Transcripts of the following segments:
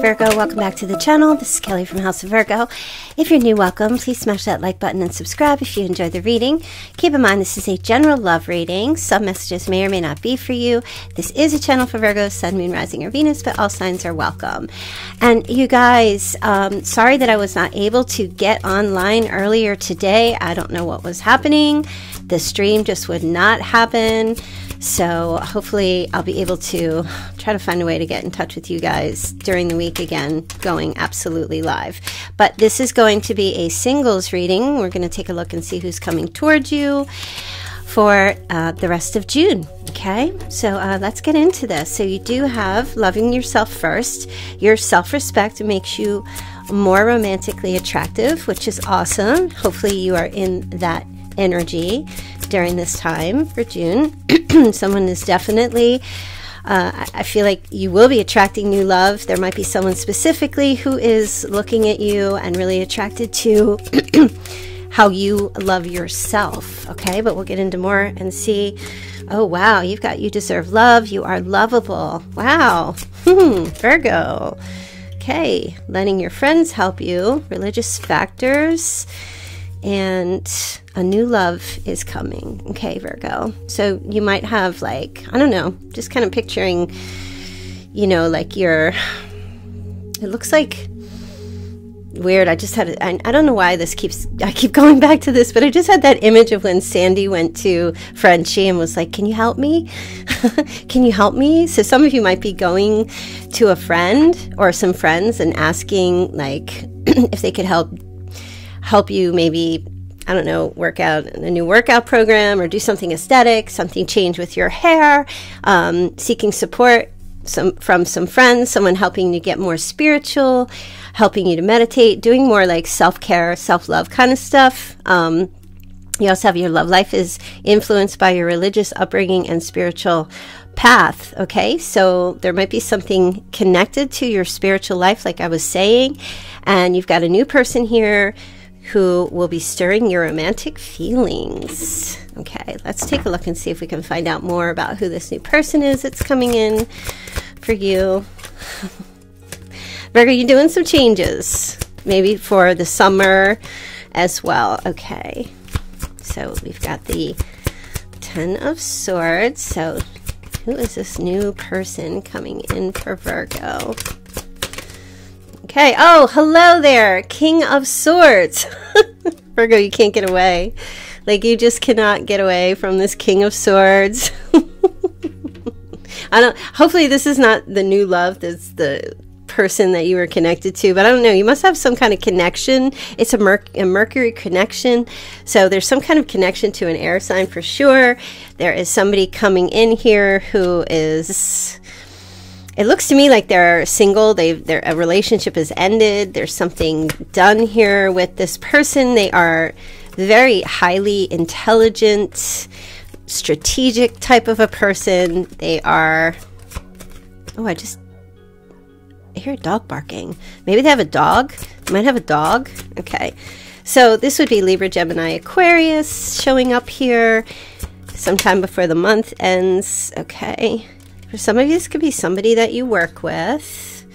Virgo. Welcome back to the channel. This is Kelli from House of Virgo. If you're new, welcome. Please smash that like button and subscribe if you enjoy the reading. Keep in mind, this is a general love reading. Some messages may or may not be for you. This is a channel for Virgo, Sun, Moon, Rising, or Venus, but all signs are welcome. And you guys, um, sorry that I was not able to get online earlier today. I don't know what was happening. The stream just would not happen. So hopefully, I'll be able to try to find a way to get in touch with you guys during the week again, going absolutely live. But this is going to be a singles reading. We're going to take a look and see who's coming towards you for uh, the rest of June. Okay, so uh, let's get into this. So, you do have loving yourself first. Your self respect makes you more romantically attractive, which is awesome. Hopefully, you are in that energy during this time for June. someone is definitely, uh, I feel like you will be attracting new love. There might be someone specifically who is looking at you and really attracted to how you love yourself. Okay, but we'll get into more and see. Oh, wow, you've got you deserve love. You are lovable. Wow. Hmm, Virgo. Okay, letting your friends help you. Religious factors and a new love is coming. Okay, Virgo. So you might have, like, I don't know, just kind of picturing, you know, like your, it looks like weird. I just had, I, I don't know why this keeps, I keep going back to this, but I just had that image of when Sandy went to Frenchie and was like, Can you help me? Can you help me? So some of you might be going to a friend or some friends and asking, like, if they could help help you maybe I don't know, work out a new workout program or do something aesthetic, something change with your hair, um, seeking support some, from some friends, someone helping you get more spiritual, helping you to meditate, doing more like self care, self love kind of stuff. Um, you also have your love life is influenced by your religious upbringing and spiritual path. Okay, so there might be something connected to your spiritual life, like I was saying, and you've got a new person here who will be stirring your romantic feelings. Okay, let's take a look and see if we can find out more about who this new person is that's coming in for you. Virgo, you're doing some changes, maybe for the summer as well. Okay, so we've got the Ten of Swords. So, who is this new person coming in for Virgo? Okay. Oh, hello there, King of Swords. Virgo, you can't get away. Like, you just cannot get away from this King of Swords. I don't, hopefully, this is not the new love that's the person that you were connected to, but I don't know. You must have some kind of connection. It's a, Merc- a Mercury connection. So there's some kind of connection to an air sign for sure. There is somebody coming in here who is it looks to me like they're single. They their a relationship has ended. There's something done here with this person. They are very highly intelligent, strategic type of a person. They are. Oh, I just I hear a dog barking. Maybe they have a dog. They might have a dog. Okay. So this would be Libra, Gemini, Aquarius showing up here sometime before the month ends. Okay. For some of you, this could be somebody that you work with.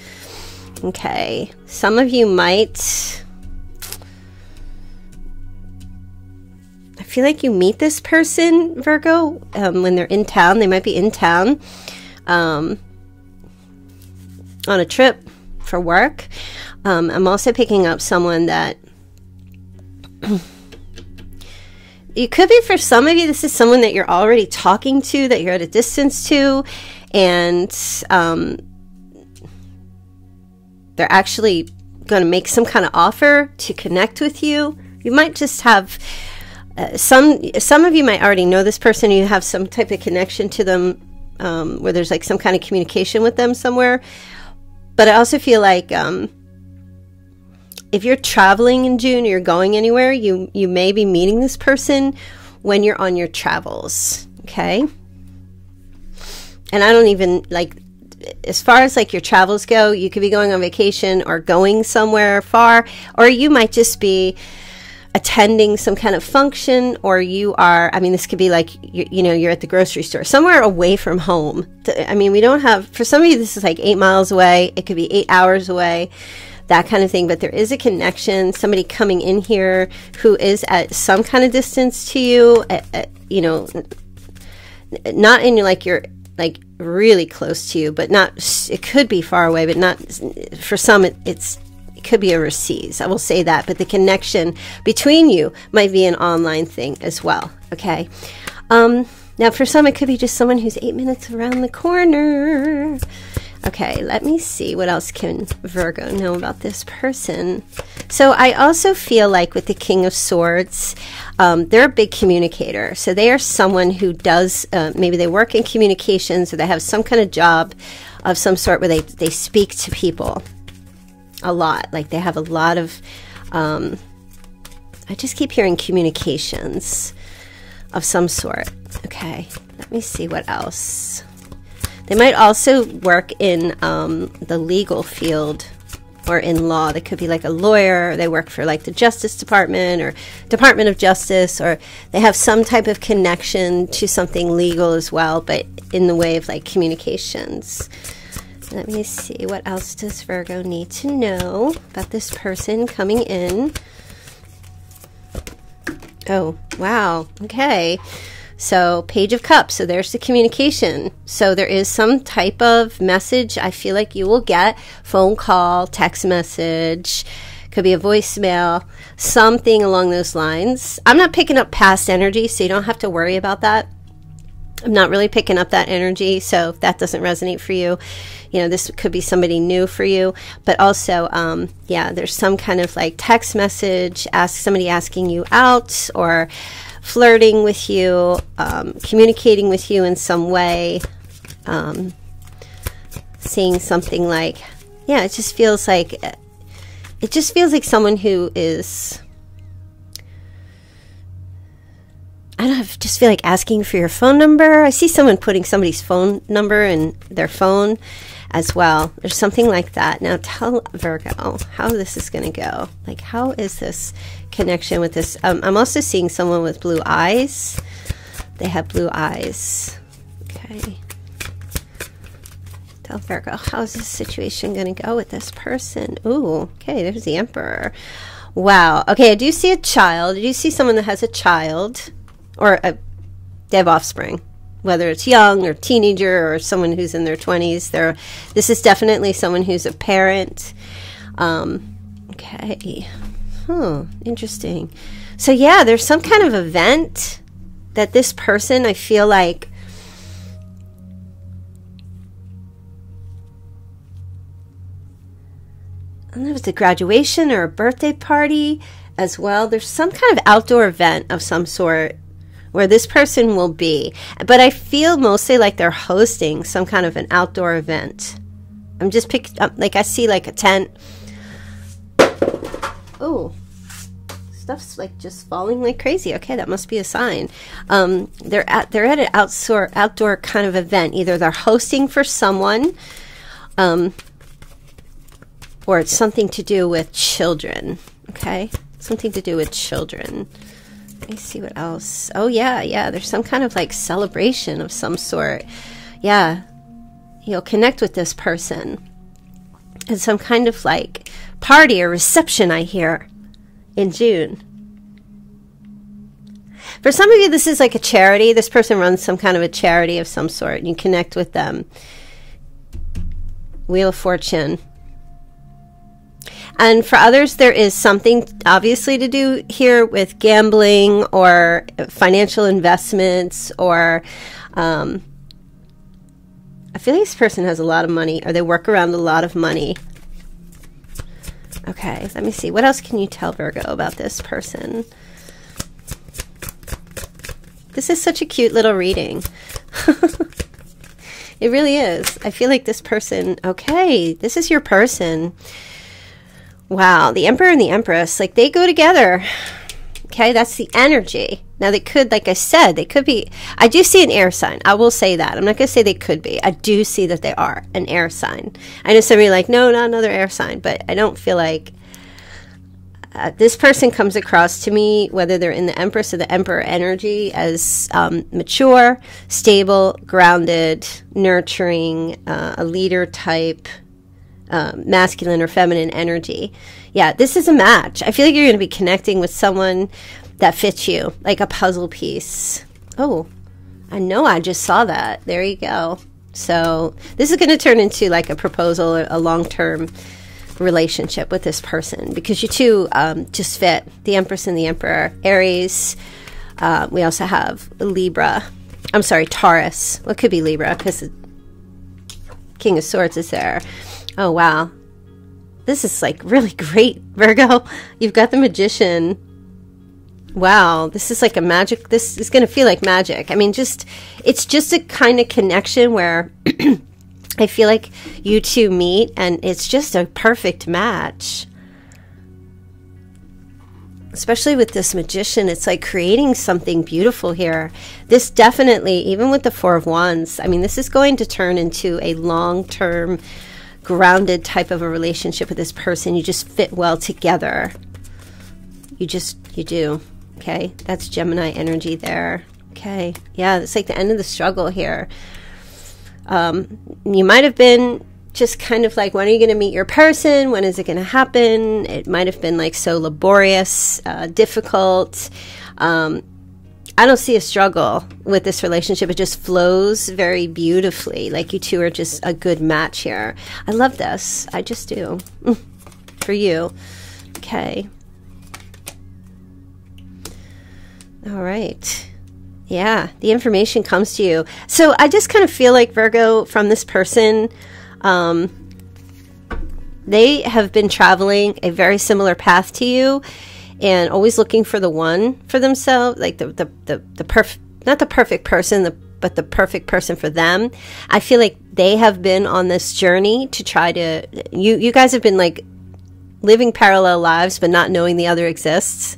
Okay. Some of you might. I feel like you meet this person, Virgo, um, when they're in town. They might be in town um, on a trip for work. Um, I'm also picking up someone that. it could be for some of you, this is someone that you're already talking to, that you're at a distance to, and um, they're actually going to make some kind of offer to connect with you. You might just have uh, some. Some of you might already know this person. You have some type of connection to them, um, where there's like some kind of communication with them somewhere. But I also feel like um, if you're traveling in June, or you're going anywhere, you you may be meeting this person when you're on your travels. Okay and I don't even like as far as like your travels go, you could be going on vacation or going somewhere far, or you might just be attending some kind of function or you are i mean this could be like you, you, know you're at the grocery store somewhere away from home. I mean we don't have for some of you this is like eight miles away it could be eight hours away that kind of thing but there is a connection somebody coming in here who is at some kind of distance to you at, at, you know not in like you're like really close to you but not it could be far away but not for some it, it's it could be overseas. I will say that, but the connection between you might be an online thing as well. Okay. Um, now, for some, it could be just someone who's eight minutes around the corner. Okay, let me see what else can Virgo know about this person. So, I also feel like with the King of Swords, um, they're a big communicator. So, they are someone who does, uh, maybe they work in communications or they have some kind of job of some sort where they, they speak to people a lot. Like they have a lot of, um, I just keep hearing communications of some sort. Okay, let me see what else. They might also work in um, the legal field or in law. They could be like a lawyer, they work for like the Justice Department or Department of Justice, or they have some type of connection to something legal as well, but in the way of like communications. Let me see. What else does Virgo need to know about this person coming in? Oh, wow. Okay. So, Page of Cups. So, there's the communication. So, there is some type of message I feel like you will get phone call, text message, could be a voicemail, something along those lines. I'm not picking up past energy, so you don't have to worry about that. I'm not really picking up that energy. So, if that doesn't resonate for you, you know, this could be somebody new for you, but also, um, yeah, there's some kind of like text message, ask somebody asking you out or flirting with you, um, communicating with you in some way, um, seeing something like, yeah, it just feels like, it just feels like someone who is, I don't know, just feel like asking for your phone number. I see someone putting somebody's phone number in their phone as well. There's something like that. Now tell Virgo how this is going to go. Like, how is this connection with this? Um, I'm also seeing someone with blue eyes. They have blue eyes. Okay. Tell Virgo, how's this situation going to go with this person? Ooh, okay, there's the Emperor. Wow. Okay, I do see a child. Do see someone that has a child or a, they have offspring whether it's young or teenager or someone who's in their 20s. They're, this is definitely someone who's a parent. Um, okay. Huh, interesting. So, yeah, there's some kind of event that this person, I feel like, I don't know if it's a graduation or a birthday party as well. There's some kind of outdoor event of some sort where this person will be. But I feel mostly like they're hosting some kind of an outdoor event. I'm just picked up, um, like I see like a tent. Oh, stuff's like just falling like crazy. Okay, that must be a sign. Um, they're at they're at an outdoor outdoor kind of event. Either they're hosting for someone, um, or it's something to do with children. Okay, something to do with children. Let me see what else. Oh, yeah, yeah. There's some kind of like celebration of some sort. Yeah. You'll connect with this person. And some kind of like party or reception, I hear, in June. For some of you, this is like a charity. This person runs some kind of a charity of some sort, and you connect with them. Wheel of Fortune. And for others, there is something obviously to do here with gambling or financial investments or. Um, I feel like this person has a lot of money or they work around a lot of money. Okay, let me see. What else can you tell Virgo about this person? This is such a cute little reading. it really is. I feel like this person, okay, this is your person. Wow, the Emperor and the Empress, like they go together. Okay, that's the energy. Now they could, like I said, they could be. I do see an air sign. I will say that. I'm not going to say they could be. I do see that they are an air sign. I know somebody like, no, not another air sign, but I don't feel like. uh, this person comes across to me, whether they're in the Empress or the Emperor energy, as um, mature, stable, grounded, nurturing, uh, a leader type, um, masculine or feminine energy. Yeah, this is a match. I feel like you're going to be connecting with someone that fits you, like a puzzle piece. Oh, I know I just saw that. There you go. So this is going to turn into like a proposal, a long term relationship with this person because you two um, just fit the Empress and the Emperor. Aries. Uh, we also have Libra. I'm sorry, Taurus. What well, could be Libra because King of Swords is there. Oh, wow. This is like really great, Virgo. You've got the Magician. Wow, this is like a magic. This is going to feel like magic. I mean, just, it's just a kind of connection where I feel like you two meet and it's just a perfect match. Especially with this magician, it's like creating something beautiful here. This definitely, even with the Four of Wands, I mean, this is going to turn into a long term, grounded type of a relationship with this person. You just fit well together. You just, you do. Okay. That's Gemini energy there. Okay. Yeah, it's like the end of the struggle here. Um, you might have been just kind of like, when are you going to meet your person? When is it going to happen? It might have been like so laborious, uh, difficult. Um, I don't see a struggle with this relationship. It just flows very beautifully. Like you two are just a good match here. I love this. I just do. For you. Okay. All right. Yeah, the information comes to you. So I just kind of feel like Virgo from this person, um, they have been traveling a very similar path to you and always looking for the one for themselves, like the the the, the perfect not the perfect person, the but the perfect person for them. I feel like they have been on this journey to try to you you guys have been like living parallel lives but not knowing the other exists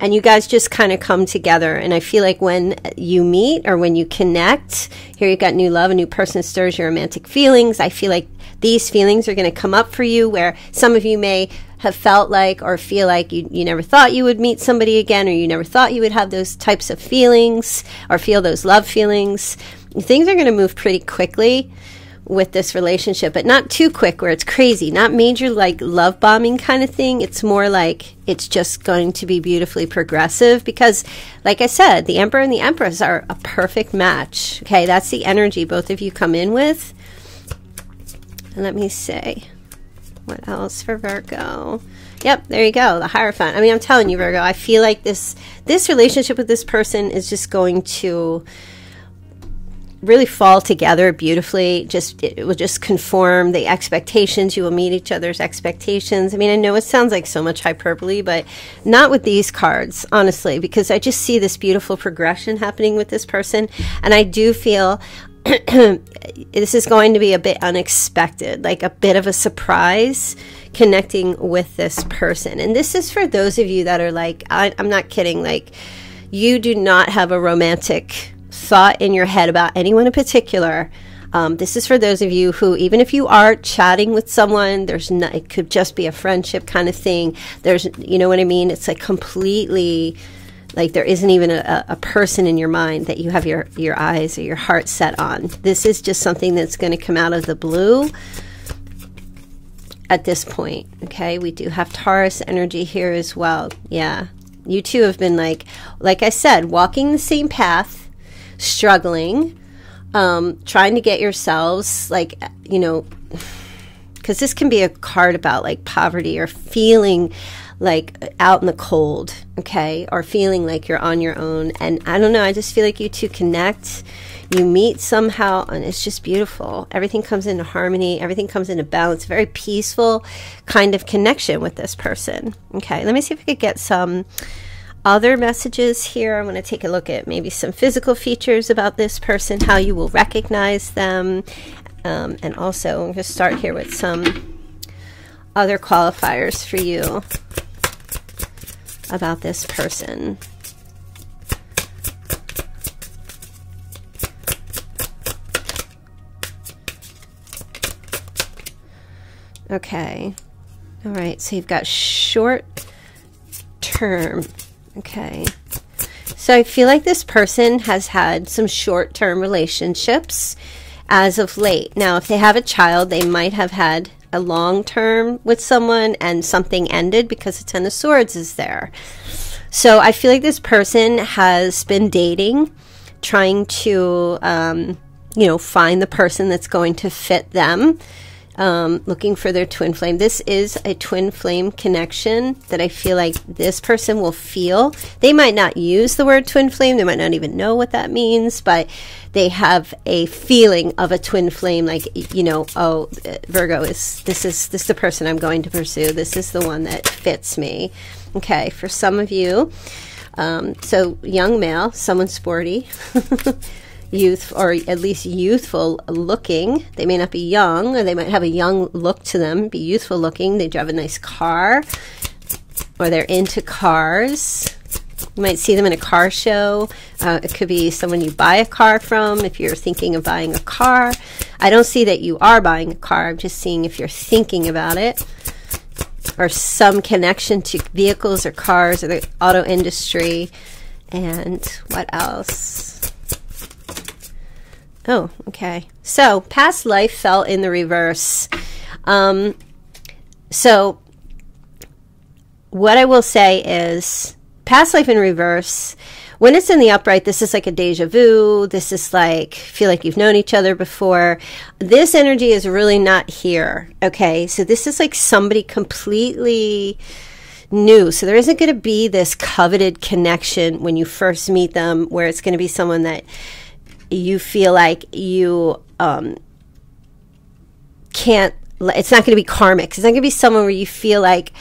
and you guys just kind of come together. And I feel like when you meet or when you connect, here you've got new love, a new person stirs your romantic feelings. I feel like these feelings are going to come up for you where some of you may have felt like or feel like you, you never thought you would meet somebody again or you never thought you would have those types of feelings or feel those love feelings. Things are going to move pretty quickly with this relationship, but not too quick where it's crazy, not major like love bombing kind of thing. It's more like it's just going to be beautifully progressive because, like I said, the Emperor and the Empress are a perfect match. Okay, that's the energy both of you come in with. And let me say, what else for Virgo? Yep, there you go. The Hierophant. I mean, I'm telling you, Virgo, I feel like this this relationship with this person is just going to really fall together beautifully. Just it will just conform the expectations. You will meet each other's expectations. I mean, I know it sounds like so much hyperbole, but not with these cards, honestly, because I just see this beautiful progression happening with this person, and I do feel this is going to be a bit unexpected, like a bit of a surprise connecting with this person. And this is for those of you that are like, I, I'm not kidding, like you do not have a romantic thought in your head about anyone in particular. Um, this is for those of you who, even if you are chatting with someone, there's not, it could just be a friendship kind of thing. There's, you know what I mean? It's like completely, like there isn't even a, a person in your mind that you have your, your eyes or your heart set on. This is just something that's going to come out of the blue at this point. Okay. We do have Taurus energy here as well. Yeah. You two have been like, like I said, walking the same path struggling, um, trying to get yourselves like, you know, because this can be a card about like poverty or feeling like out in the cold, okay, or feeling like you're on your own. And I don't know, I just feel like you two connect, you meet somehow, and it's just beautiful. Everything comes into harmony, everything comes into balance, very peaceful kind of connection with this person. Okay, let me see if I could get some other messages here. I'm going to take a look at maybe some physical features about this person, how you will recognize them, um, and also I'm going to start here with some other qualifiers for you about this person. Okay. All right. So you've got short term. Okay. So I feel like this person has had some short term relationships as of late. Now, if they have a child, they might have had a long term with someone and something ended because the Ten of Swords is there. So I feel like this person has been dating, trying to, um, you know, find the person that's going to fit them um, looking for their twin flame. This is a twin flame connection that I feel like this person will feel. They might not use the word twin flame, they might not even know what that means, but they have a feeling of a twin flame like you know oh virgo is this is this is the person i'm going to pursue this is the one that fits me okay for some of you um, so young male someone sporty youth or at least youthful looking. They may not be young, or they might have a young look to them, be youthful looking. They drive a nice car, or they're into cars. You might see them in a car show. Uh, it could be someone you buy a car from if you're thinking of buying a car. I don't see that you are buying a car. I'm just seeing if you're thinking about it or some connection to vehicles or cars or the auto industry. And what else? Oh, okay. So past life fell in the reverse. Um, so what I will say is past life in reverse. When it's in the upright, this is like a deja vu. This is like, feel like you've known each other before. This energy is really not here. Okay. So this is like somebody completely new. So there isn't going to be this coveted connection when you first meet them where it's going to be someone that you feel like you um, can't, it's not going to be karmic. It's not going to be someone where you feel like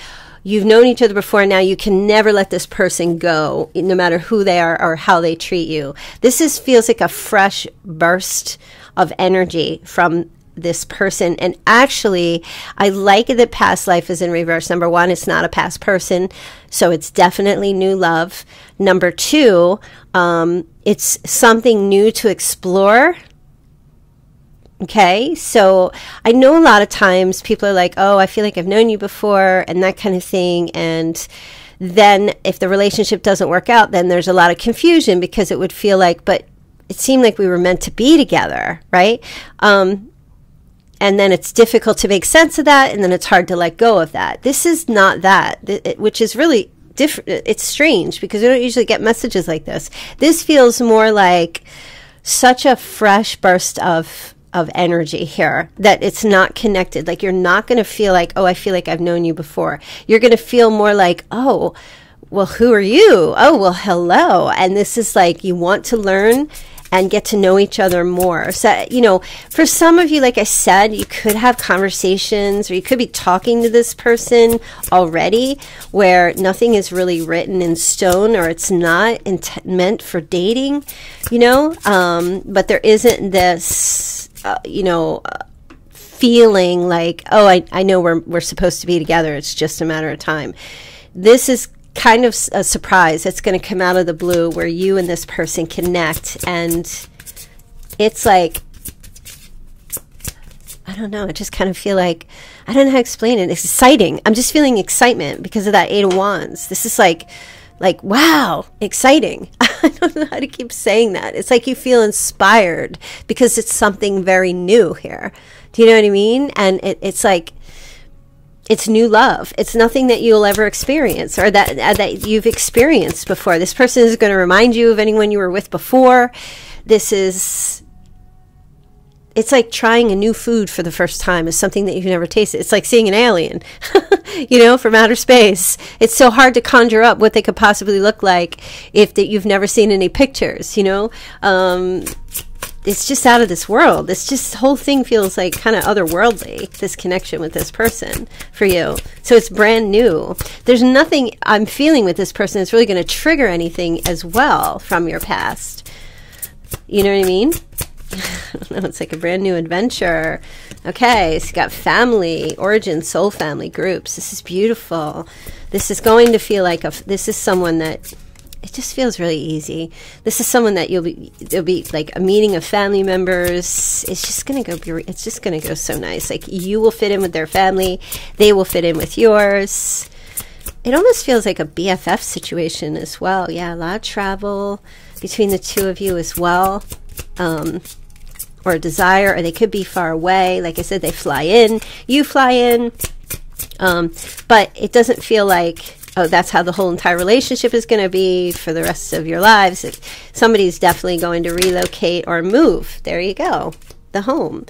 you've known each other before now you can never let this person go no matter who they are or how they treat you this is feels like a fresh burst of energy from this person. And actually, I like that past life is in reverse. Number one, it's not a past person, so it's definitely new love. Number two, um, it's something new to explore. Okay, so I know a lot of times people are like, oh, I feel like I've known you before, and that kind of thing. And then if the relationship doesn't work out, then there's a lot of confusion because it would feel like, but it seemed like we were meant to be together, right? Um, and then it's difficult to make sense of that and then it's hard to let go of that. This is not that. Which is really different it's strange because we don't usually get messages like this. This feels more like such a fresh burst of of energy here that it's not connected. Like you're not going to feel like oh i feel like i've known you before. You're going to feel more like oh well who are you? Oh well hello. And this is like you want to learn and get to know each other more. So, you know, for some of you, like I said, you could have conversations or you could be talking to this person already where nothing is really written in stone or it's not int- meant for dating, you know, um, but there isn't this, uh, you know, uh, feeling like, oh, I, I know we're, we're supposed to be together. It's just a matter of time. This is kind of a surprise that's going to come out of the blue where you and this person connect and it's like I don't know. I just kind of feel like I don't know how to explain it. It's exciting. I'm just feeling excitement because of that eight of wands. This is like like wow, exciting. I don't know how to keep saying that. It's like you feel inspired because it's something very new here. Do you know what I mean? And it, it's like it's new love. It's nothing that you'll ever experience or that uh, that you've experienced before. This person is going to remind you of anyone you were with before. This is it's like trying a new food for the first time is something that you've never tasted. It's like seeing an alien, you know, from outer space. It's so hard to conjure up what they could possibly look like if that you've never seen any pictures, you know. Um, it's just out of this world. This just whole thing feels like kind of otherworldly. This connection with this person for you, so it's brand new. There's nothing I'm feeling with this person that's really going to trigger anything as well from your past. You know what I mean? I don't know. It's like a brand new adventure. Okay, so you got family, origin, soul family groups. This is beautiful. This is going to feel like a. This is someone that it just feels really easy. This is someone that you'll be there'll be like a meeting of family members. It's just gonna go. It's just gonna go so nice. Like you will fit in with their family, they will fit in with yours. it almost feels like a BFF situation as well. Yeah, a lot of travel between the two of you as well. Um, or a desire, or they could be far away. Like I said, they fly in, you fly in. Um, but it doesn't feel like, oh, that's how the whole entire relationship is going to be for the rest of your lives. somebody's definitely going to relocate or move. There you go, the home.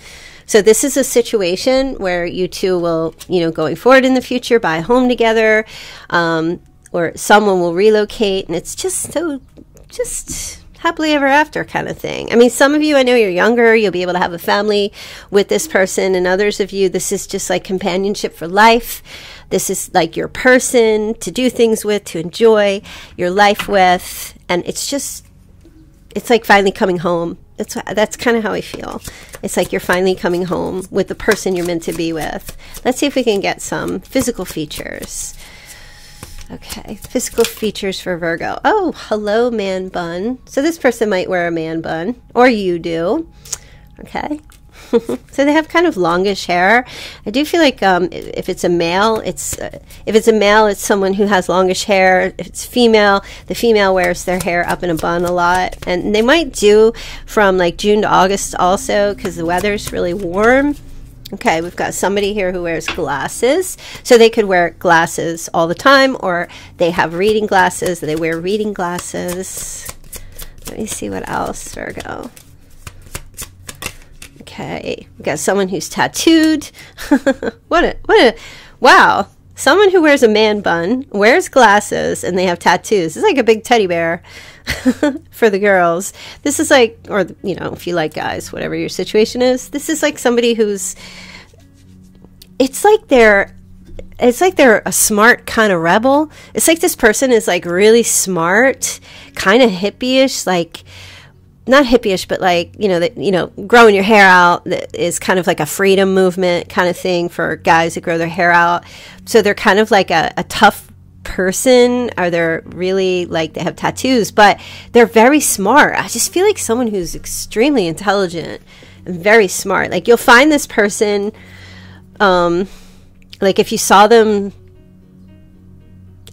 So this is a situation where you two will, you know, going forward in the future, buy a home together, um, or someone will relocate, and it's just so, just happily ever after kind of thing. I mean, some of you, I know you're younger, you'll be able to have a family with this person, and others of you, this is just like companionship for life. This is like your person to do things with, to enjoy your life with, and it's just, it's like finally coming home that's that's kind of how I feel. It's like you're finally coming home with the person you're meant to be with. Let's see if we can get some physical features. Okay, physical features for Virgo. Oh, hello, man bun. So this person might wear a man bun, or you do. Okay, so they have kind of longish hair. I do feel like um, if it's a male, it's uh, if it's a male, it's someone who has longish hair. If it's female, the female wears their hair up in a bun a lot, and they might do from like June to August also because the weather's really warm. Okay, we've got somebody here who wears glasses. So they could wear glasses all the time, or they have reading glasses. They wear reading glasses. Let me see what else, Virgo. Okay, we got someone who's tattooed. what a what a wow! Someone who wears a man bun, wears glasses, and they have tattoos. It's like a big teddy bear for the girls. This is like, or you know, if you like guys, whatever your situation is, this is like somebody who's. It's like they're it's like they're a smart kind of rebel. It's like this person is like really smart, kind of hippie-ish, like not hippie-ish, but like you know that you know growing your hair out is kind of like a freedom movement kind of thing for guys that grow their hair out. So they're kind of like a, a tough person or they're really like they have tattoos, but they're very smart. I just feel like someone who's extremely intelligent and very smart. Like you'll find this person, um, like if you saw them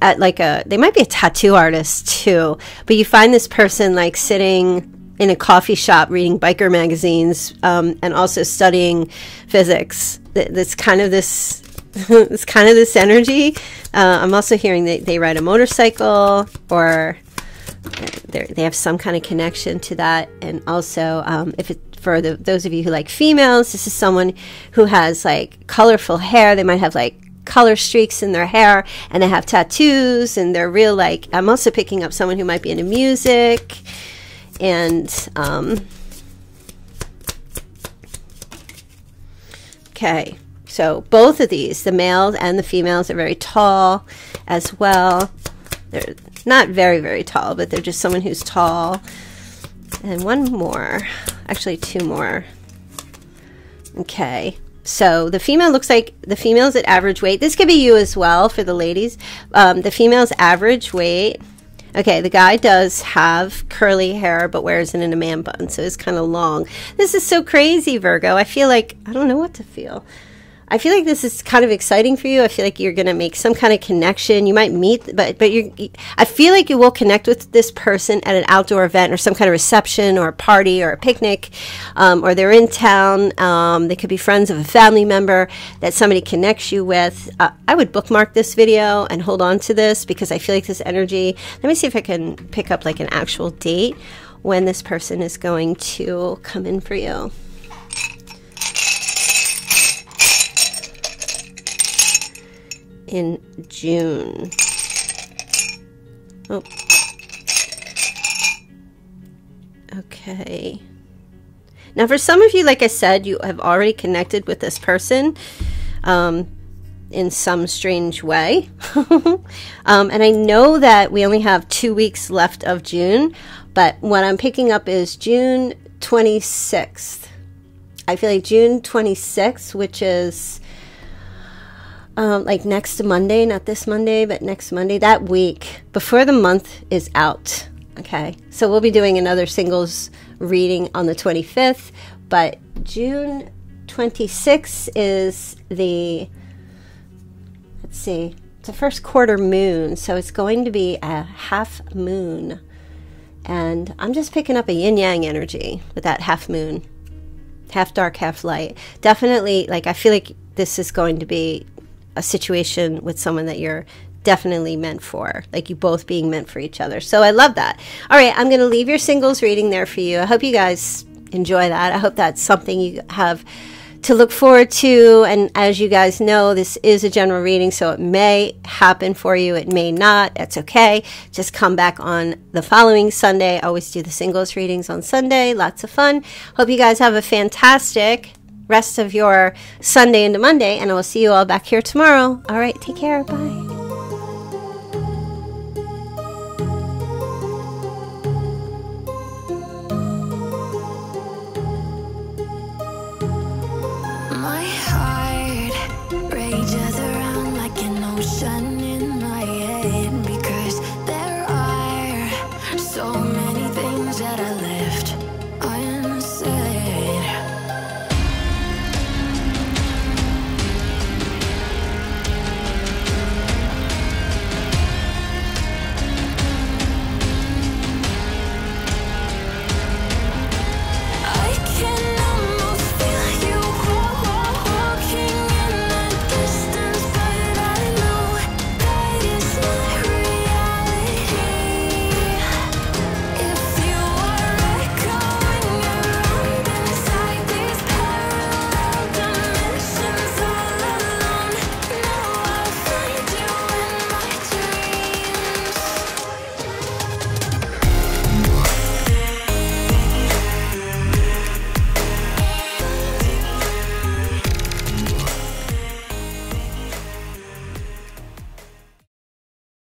at like a they might be a tattoo artist too but you find this person like sitting in a coffee shop reading biker magazines um, and also studying physics. That's kind of this. it's kind of this energy. Uh, I'm also hearing that they ride a motorcycle or they have some kind of connection to that. And also, um, if it, for the, those of you who like females, this is someone who has like colorful hair. They might have like color streaks in their hair and they have tattoos and they're real like I'm also picking up someone who might be into music and um, okay so both of these the males and the females are very tall as well. They're not very very tall but they're just someone who's tall. And one more actually two more. Okay so the female looks like the female's at average weight. This could be you as well for the ladies. Um, the female's average weight Okay, the guy does have curly hair, but wears it in a man bun, so it's kind of long. This is so crazy, Virgo. I feel like I don't know what to feel. I feel like this is kind of exciting for you. I feel like you're going to make some kind of connection. You might meet, but but you I feel like you will connect with this person at an outdoor event or some kind of reception or a party or a picnic, um, or they're in town. Um, they could be friends of a family member that somebody connects you with. Uh, I would bookmark this video and hold on to this because I feel like this energy. Let me see if I can pick up like an actual date when this person is going to come in for you. In June. Oh. Okay. Now, for some of you, like I said, you have already connected with this person um, in some strange way. um, and I know that we only have two weeks left of June, but what I'm picking up is June 26th. I feel like June 26th, which is um, like next Monday, not this Monday, but next Monday, that week, before the month is out. Okay, so we'll be doing another singles reading on the 25th, but June 26th is the, let's see, it's a first quarter moon, so it's going to be a half moon. And I'm just picking up a yin yang energy with that half moon, half dark, half light. Definitely, like, I feel like this is going to be a situation with someone that you're definitely meant for, like you both being meant for each other. So I love that. All right, I'm going to leave your singles reading there for you. I hope you guys enjoy that. I hope that's something you have to look forward to. And as you guys know, this is a general reading, so it may happen for you, it may not. That's okay. Just come back on the following Sunday. I always do the singles readings on Sunday. Lots of fun. Hope you guys have a fantastic rest of your Sunday into Monday, and I will see you all back here tomorrow. All right, take care. Bye.